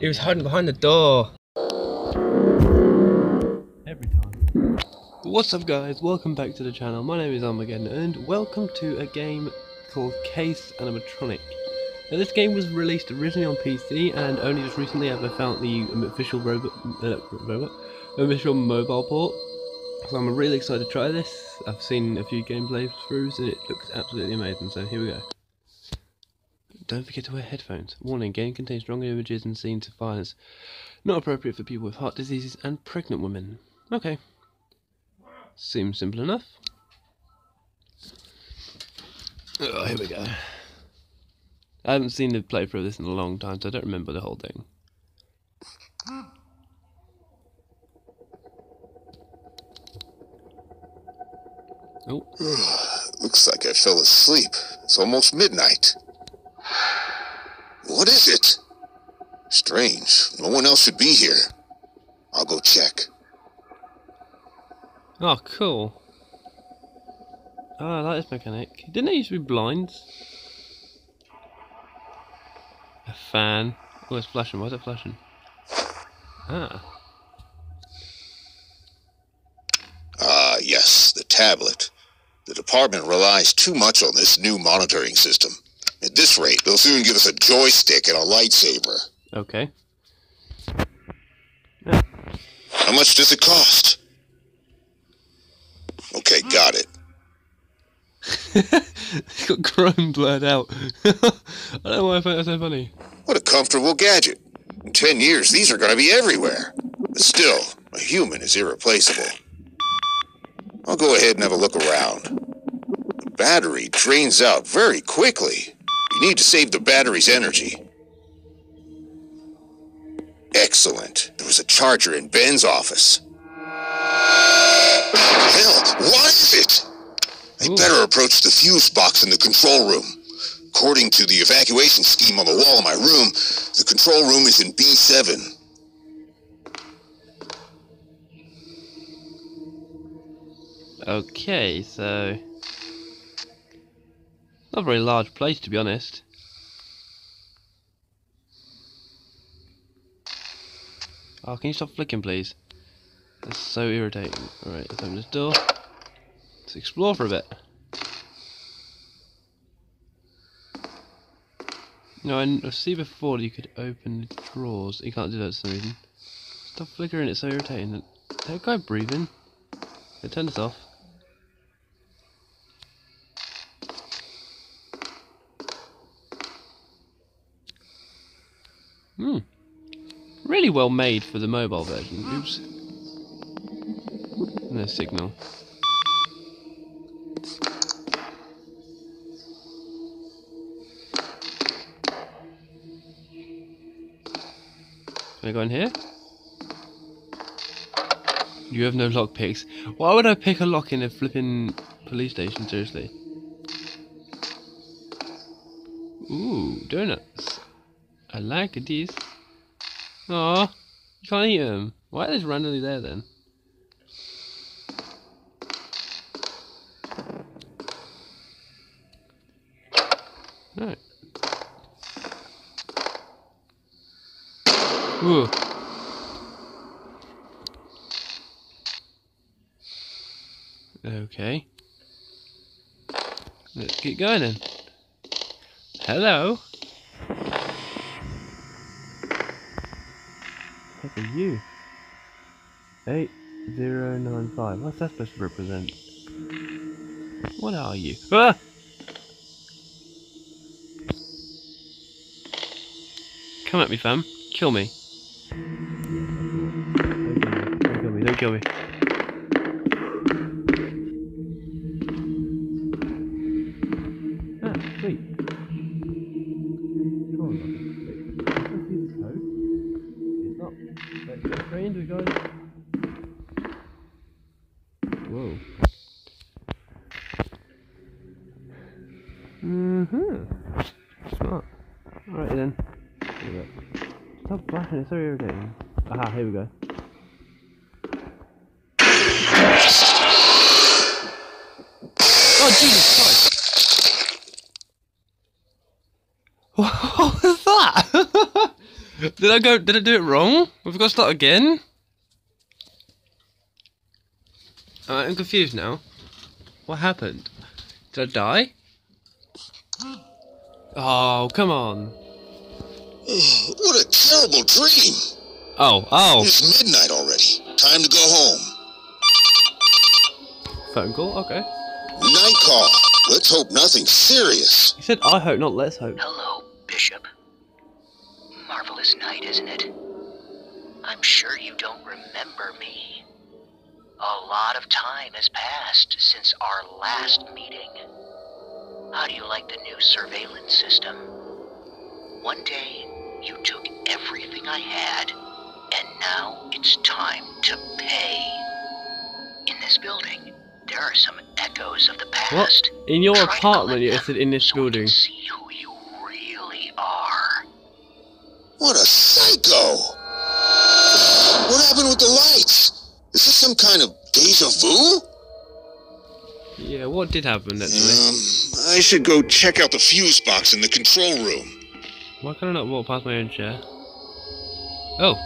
He was hiding behind the door. Every time. What's up guys, welcome back to the channel. My name is Armageddon and welcome to a game called Case Animatronic. Now this game was released originally on PC and only just recently have I found the official robot, uh, robot, official mobile port. So I'm really excited to try this. I've seen a few gameplay throughs and it looks absolutely amazing, so here we go. Don't forget to wear headphones. Warning, game contains strong images and scenes of violence. Not appropriate for people with heart diseases and pregnant women. Okay. Seems simple enough. Oh, here we go. I haven't seen the playthrough of this in a long time, so I don't remember the whole thing. Oh. Looks like I fell asleep. It's almost midnight. What is it? Strange. No one else should be here. I'll go check. Oh, cool. Oh, I like this mechanic. Didn't it used to be blinds? A fan. Oh, it's flashing. Why is it flashing? Ah. Ah, yes, the tablet. The department relies too much on this new monitoring system. At this rate, they'll soon give us a joystick and a lightsaber. Okay. How much does it cost? Okay, got it. got chrome blurred out. I don't know why I find that so funny. What a comfortable gadget. In ten years, these are going to be everywhere. But still, a human is irreplaceable. I'll go ahead and have a look around. The battery drains out very quickly. You need to save the battery's energy. Excellent. There was a charger in Ben's office. Hell, what is it? I better approach the fuse box in the control room. According to the evacuation scheme on the wall of my room, the control room is in B7. Okay, so... Not a very large place, to be honest. Oh, can you stop flicking, please? That's so irritating. Alright, let's open this door. Let's explore for a bit. No, I see before you could open the drawers. You can't do that for some reason. Stop flickering, it's so irritating. That guy breathing. Okay, turn this off. Hmm. Really well made for the mobile version. Oops. No signal. Can I go in here? You have no lock picks. Why would I pick a lock in a flipping police station? Seriously. Ooh, donuts. I like these. Aw, you can't eat them. Why are they randomly there then? Right. Ooh. Okay. Let's get going then. Hello. What are you? 8095. What's that supposed to represent? What are you? Ah! Come at me, fam. Kill me. Don't kill me. Don't kill me. Don't kill me. I go? Did I do it wrong? We've got to start again. Alright, I'm confused now. What happened? Did I die? Oh, come on. what a terrible dream. Oh, oh. It's midnight already. Time to go home. Phone call? Okay. Night call. Let's hope nothing serious. He said, I hope, not let's hope. Hello, Bishop. Marvelous night, isn't it? I'm sure you don't remember me. A lot of time has passed since our last meeting. How do you like the new surveillance system? One day, you took everything I had, and now it's time to pay. In this building, there are some echoes of the past. What? In your Try apartment, you said in this so building. see What a psycho. What happened with the lights? Is this some kind of deja vu? Yeah, what did happen actually? Um, I should go check out the fuse box in the control room. Why can I not walk past my own chair? Oh.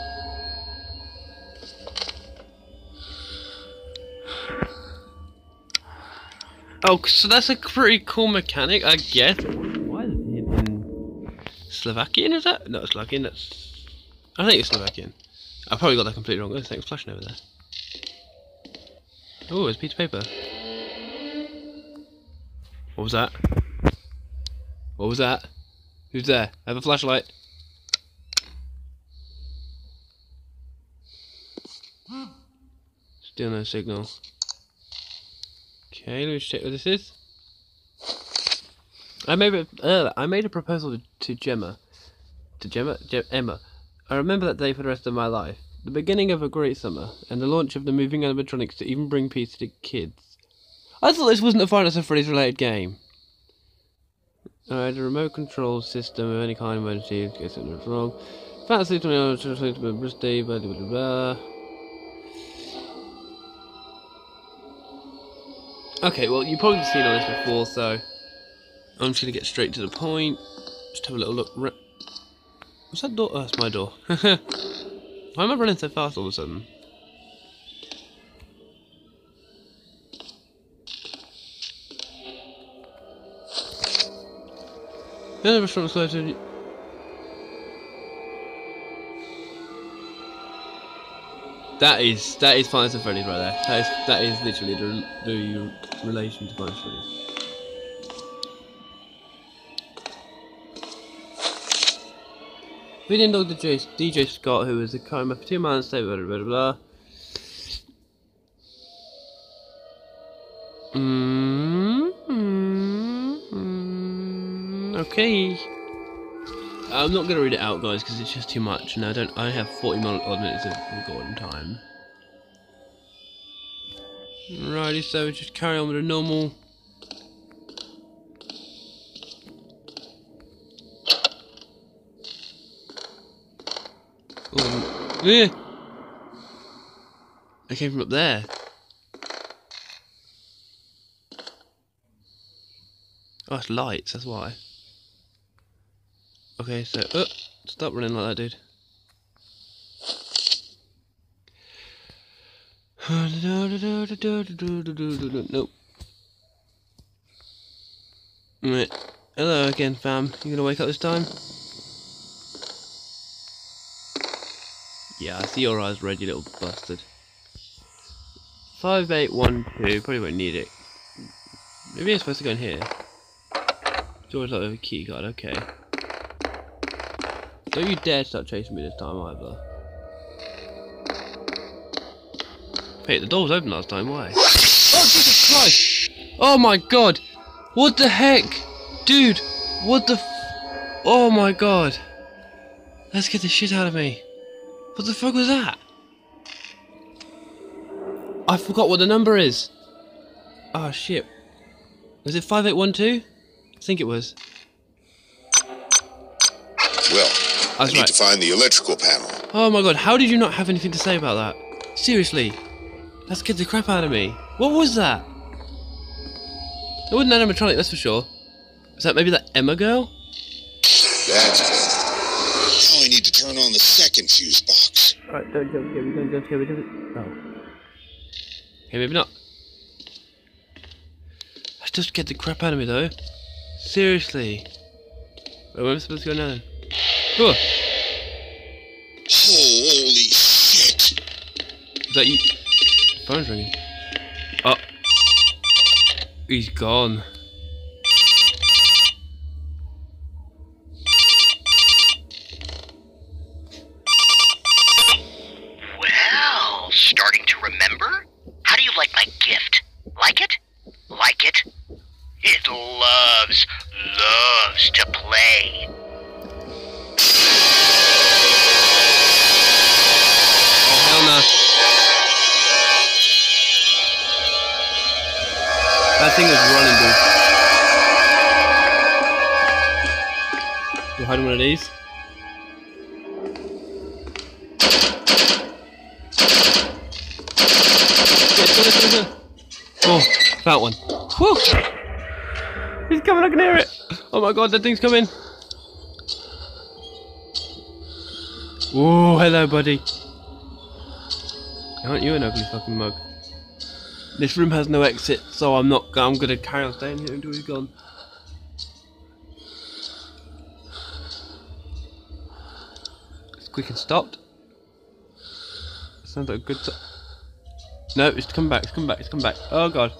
Oh, so that's a pretty cool mechanic, I guess. Slovakian? Is that? No, it's Slovakian. That's. I think it's Slovakian. I probably got that completely wrong. There's things flashing over there. Oh, it's a piece of paper. What was that? What was that? Who's there? I have a flashlight. Still no signal. Okay, let me check what this is. I made a, uh, I made a proposal to, to Gemma. To Gemma? Gem- Emma. I remember that day for the rest of my life. The beginning of a great summer, and the launch of the moving animatronics to even bring peace to kids. I thought this wasn't a Final Fantasy Freddy's related game. Alright, a remote control system of any kind emergency in case something wrong. Fantasy 29 translated to blah blah blah blah. Okay, well you've probably seen all this before, so I'm just gonna get straight to the point. Just have a little look. What's that door? Oh, that's my door. Why am I running so fast all of a sudden? The restaurant's closed. That is that is Final Fantasy Freddy's right there. That is that is literally the, the relation to Final Freddy's. We didn't know the DJ, DJ Scott, who was a coma for two months, blah blah blah blah. blah. Mm, mm, mm, okay. I'm not gonna read it out, guys, because it's just too much, and I don't. I have 40 odd minutes of recording time. Righty, so we just carry on with the normal. Oh, yeah. I came from up there. Oh, it's lights, that's why. Okay, so, uh, stop running like that, dude. Nope. Right. Hello again, fam. You gonna wake up this time? Yeah, I see your eyes red, you little bastard. 5812, probably won't need it. Maybe I'm supposed to go in here. Door's like a key card, okay. Don't you dare start chasing me this time either. Wait, the door was open last time, why? Oh, Jesus Christ! Oh my god! What the heck? Dude, what the Oh my god! Let's get the shit out of me. What the fuck was that? I forgot what the number is. Oh shit. Was it 5812? I think it was. Well, I I need right. to find the electrical panel. Oh my god, how did you not have anything to say about that? Seriously. That scared the crap out of me. What was that? It wasn't animatronic, that's for sure. Was that maybe that Emma girl? That's better. Now I need to turn Turn on the second fuse box. Alright, don't jump, get me, don't jump, get me, don't Oh. Okay, maybe not. Let's just get the crap out of me though. Seriously. Where am I supposed to go now then? Oh, Holy shit! is that you? Phone's ringing. Oh. He's gone. Oh my god, that thing's coming. Oh, hello, buddy. Aren't you an ugly fucking mug? This room has no exit, so I'm not. I'm gonna carry on staying here until he's gone. It's quick and stopped. Sounds like a good. no, it's come back. It's come back. It's come back. Oh god.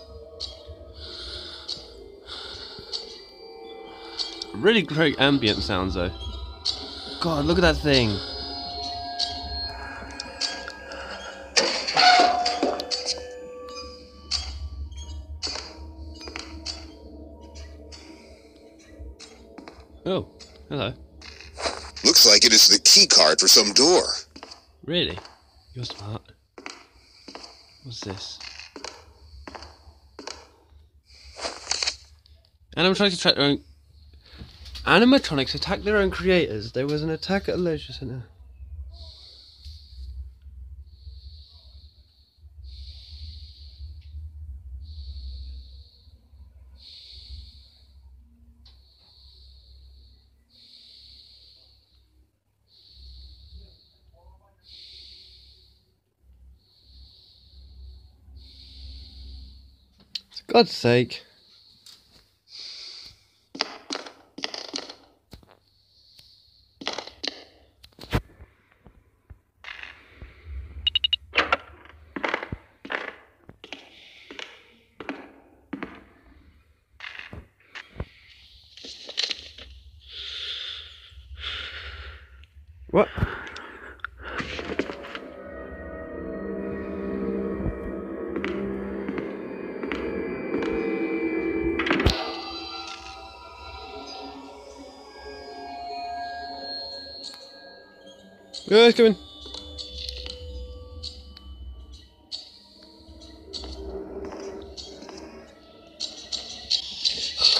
Really great ambient sounds though. God, look at that thing. Oh, hello. Looks like it is the key card for some door. Really? You're smart. What's this? Animatronics attack their own. Animatronics attack their own creators. There was an attack at a leisure centre. God's sake.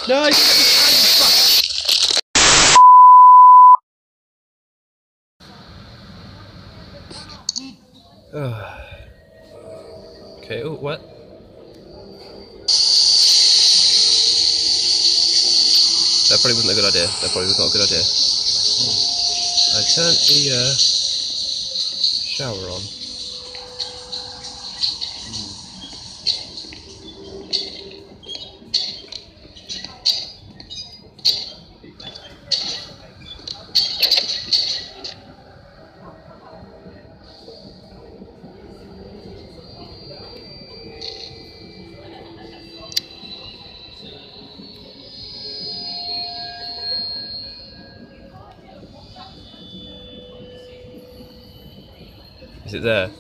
Nice. okay. Oh, what? That probably wasn't a good idea. That probably was not a good idea. I turned the uh, shower on. It there?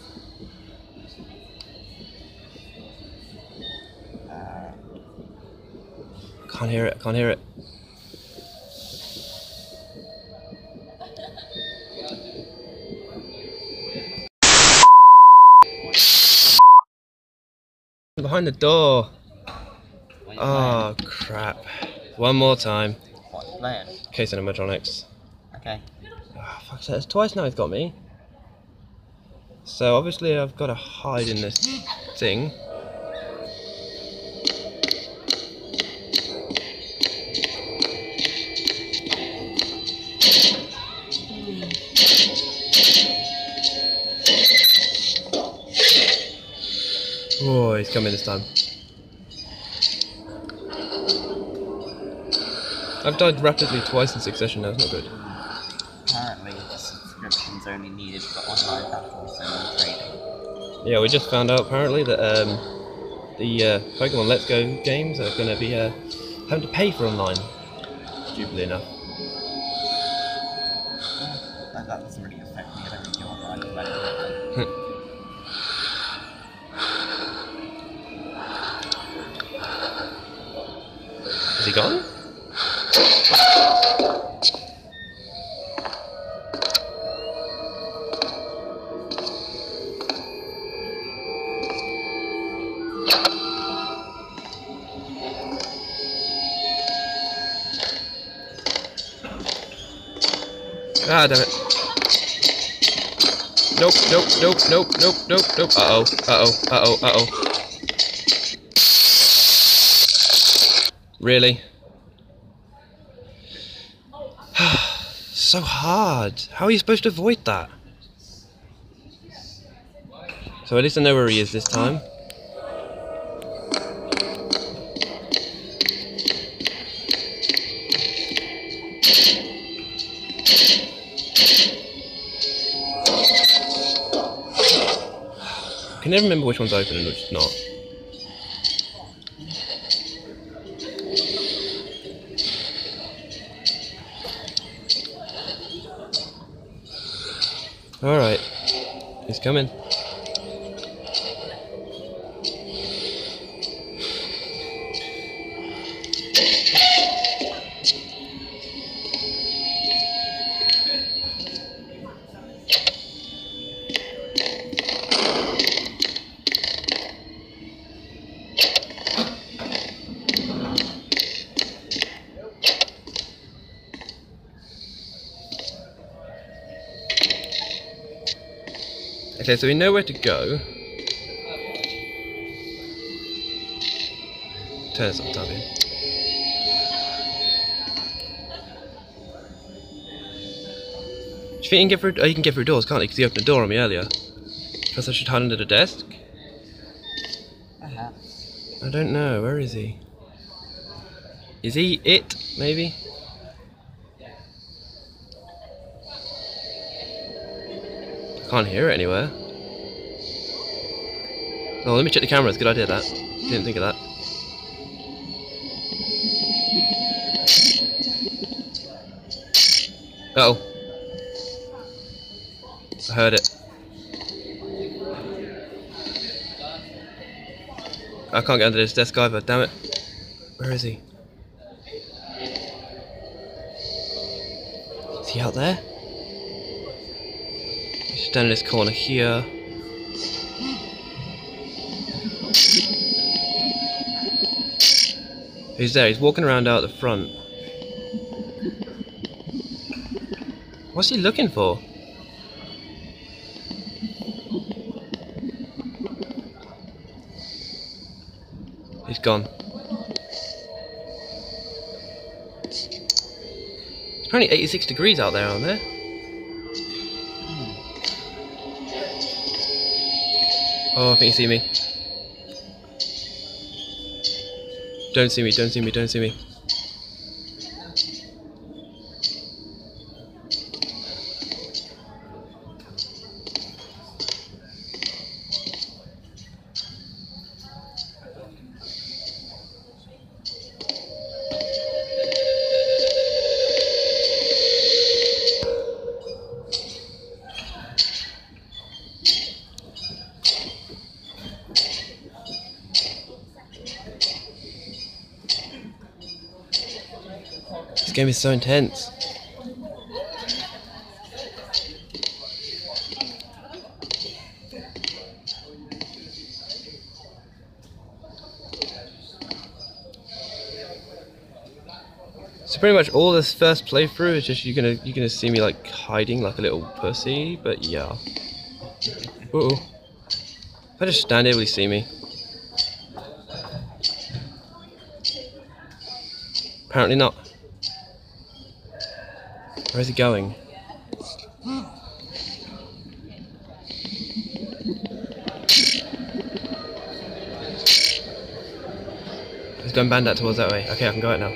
Can't hear it. Can't hear it. Behind the door. Oh crap! One more time. The plan? Case animatronics. Okay. Oh, fuck's sake, it's twice now he's got me. So obviously I've got to hide in this thing. Oh, he's coming this time. I've died rapidly twice in succession now, it's not good. The subscription's only needed for online battles and trading. Yeah, we just found out apparently that um, the uh, Pokemon Let's Go games are going to be uh, having to pay for online. Stupidly enough. That, that doesn't really affect me, I don't really online to let it Is he gone? Nope, nope, nope, nope, nope. Uh-oh, uh-oh, uh-oh, uh-oh. Really? so hard. How are you supposed to avoid that? So at least I know where he is this time. I can never remember which one's open and which is not. Alright. He's coming. Okay, so we know where to go. Turn this on, Tommy. Do you think you can get through? Oh, you can get through doors, can't you? Because you opened a door on me earlier. Perhaps I should hide under the desk. Perhaps. I don't know. Where is he? Is he it? Maybe. Can't hear it anywhere. Oh, let me check the cameras. Good idea that. Didn't think of that. Uh oh. I heard it. I can't get under this desk either, damn it. Where is he? Is he out there? Down in this corner here. He's there, he's walking around out the front. What's he looking for? He's gone. It's apparently 86 degrees out there, aren't there? I think you see me. Don't see me, don't see me, don't see me. Game is so intense. So pretty much all this first playthrough is just you're gonna you're gonna see me like hiding like a little pussy, but yeah. Uh oh. If I just stand here, will he see me? Apparently not. Where is he going? It's going Bandat towards that way. Okay, I can go out now.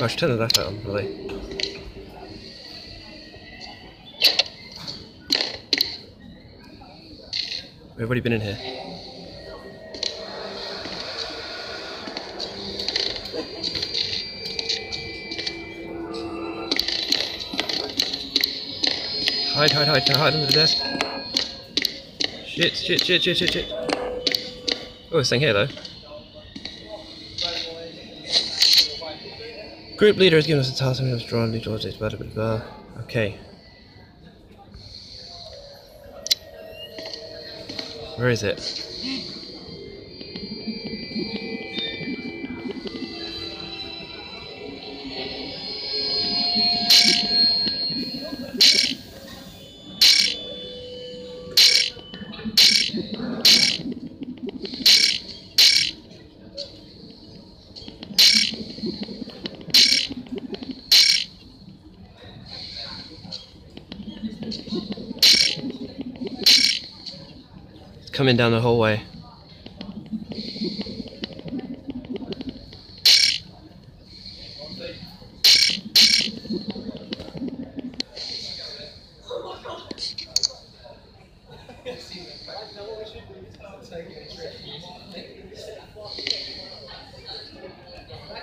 Oh, I should turn the left on, really. We've already been in here. Hide, hide, hide, hide under the desk. Shit, shit, shit, shit, shit, shit. Oh, it's staying here though. Group leader has given us a task and we must draw and lead towards it, blah, blah, blah. Okay. Where is it? Coming down the hallway.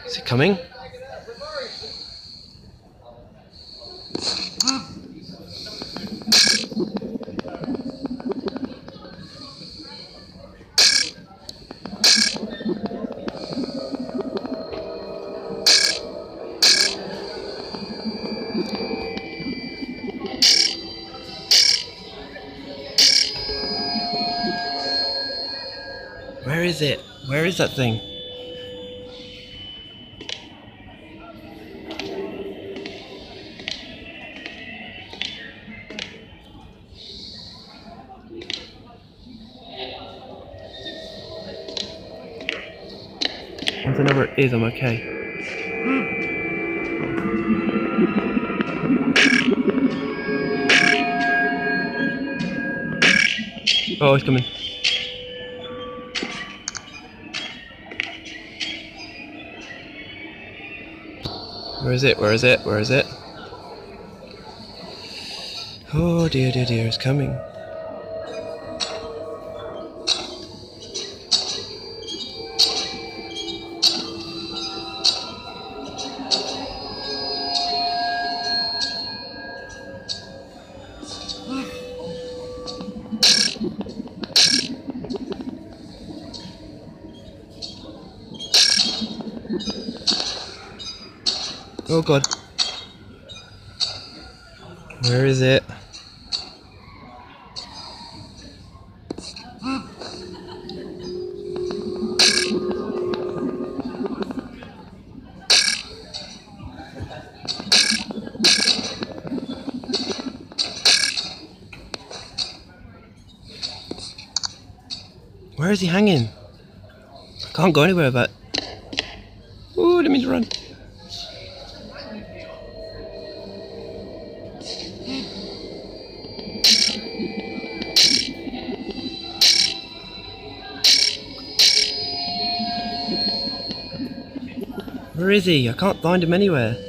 Is it coming? That thing? Once I know where it is, I'm okay. Oh, it's coming. Where is it? Where is it? Where is it? Oh dear, dear, dear, it's coming. Hanging? I can't go anywhere but. Ooh, let me run. Where is he? I can't find him anywhere.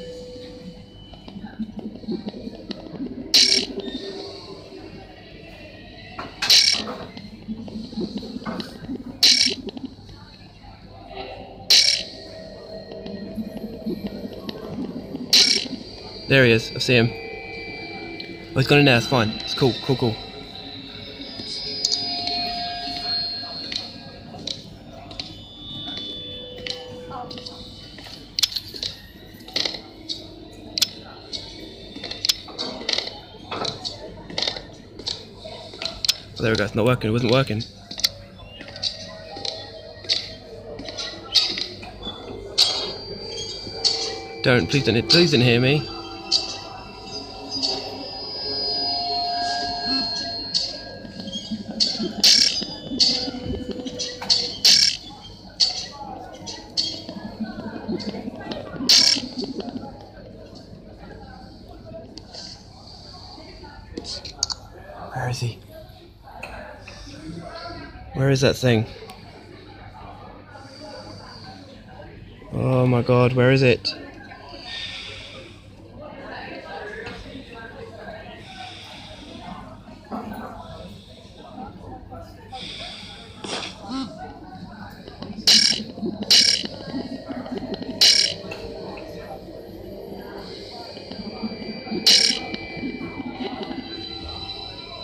There he is. I see him. Oh, he's gone in there. It's fine. It's cool. Cool. Cool. Oh, there we go. It's not working. It wasn't working. Don't. Please don't. Please don't hear me. Where is that thing? Oh my god, where is it?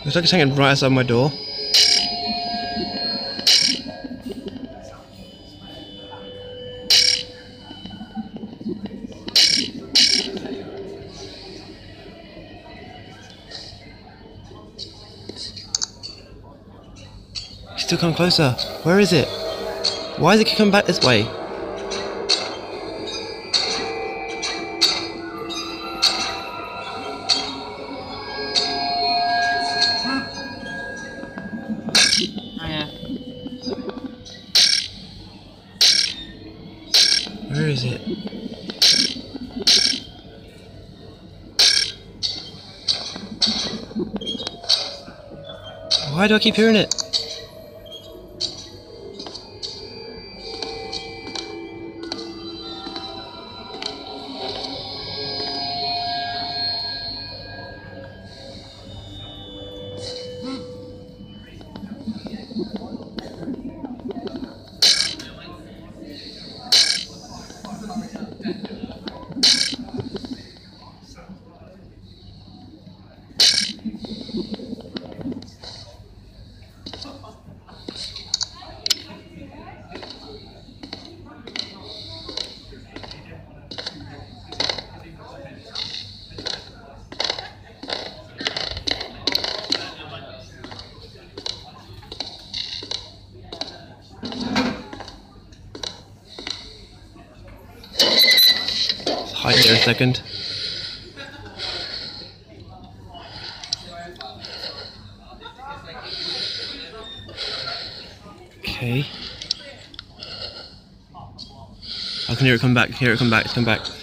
Looks like it's hanging right outside my door. He's still coming closer. Where is it? Why is it coming back this way? Oh. Where is it? Why do I keep hearing it? Second. Okay. I can hear it come back, hear it come back, it's come back.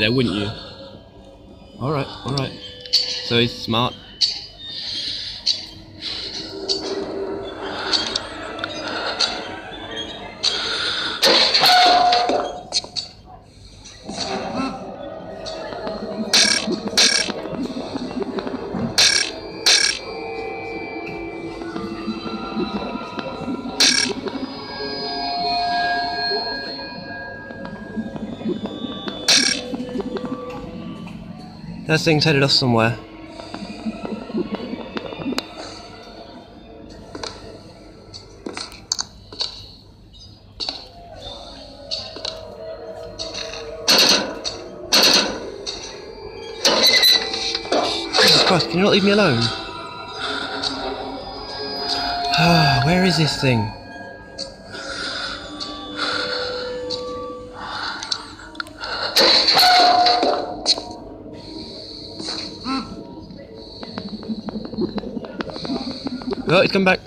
There, wouldn't you? Alright, alright. So he's smart. That thing's headed off somewhere. Jesus Christ, can you not leave me alone? Where is this thing? Oh, it's come back.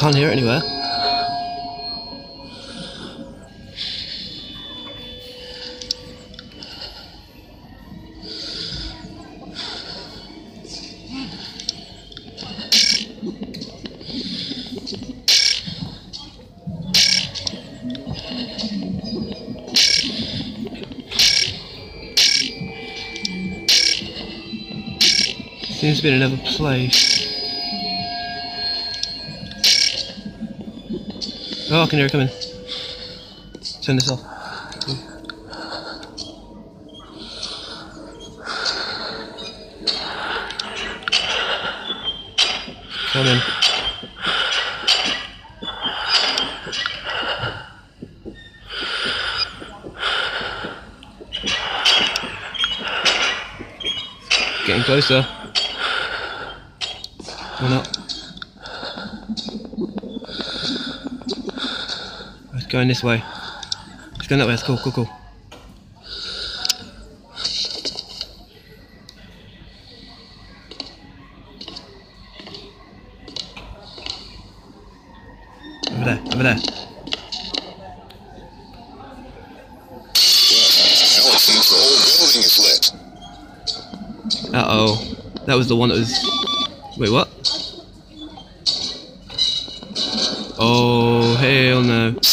Can't hear it anywhere. Seems to be in another place. I can hear it coming. Turn this off. Come in. Getting closer. Or not. Going this way. It's going that way. It's cool, cool, cool. Over there, over there. Uh oh. That was the one that was. Wait, what? Oh, hell no.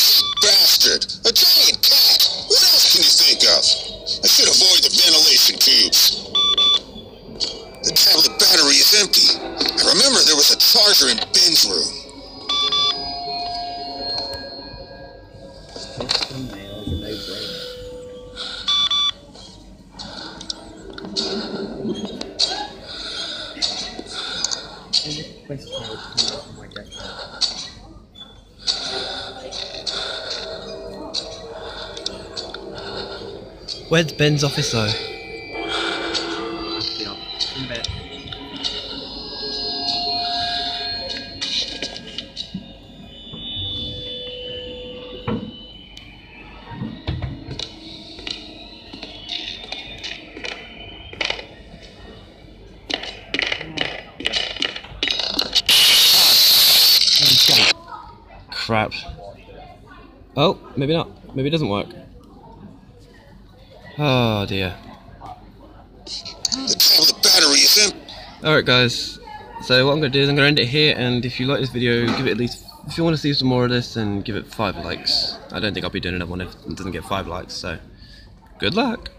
My. Where's Ben's office though? Maybe not. Maybe it doesn't work. Oh dear. Oh, the battery is empty. Alright guys, so what I'm going to do is I'm going to end it here and if you like this video, give it at least, if you want to see some more of this, then give it 5 likes. I don't think I'll be doing another one if it doesn't get 5 likes, so good luck!